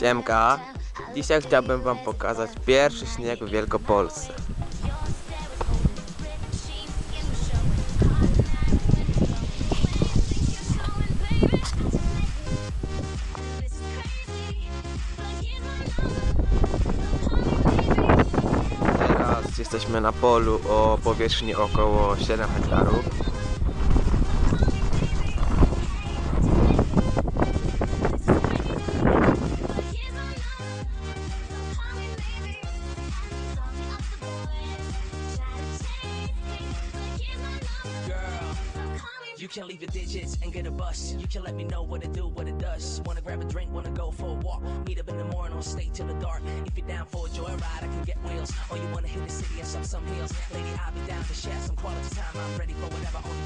Siemka, dzisiaj chciałbym wam pokazać pierwszy śnieg w Wielkopolsce. Teraz jesteśmy na polu o powierzchni około 7 hektarów. You can leave your digits and get a bus. You can let me know what it do, what it does. Wanna grab a drink, wanna go for a walk. Meet up in the morning or stay till the dark. If you're down for a joyride, I can get wheels. Or you wanna hit the city and shop some heels. Lady, I'll be down to share some quality time. I'm ready for whatever, only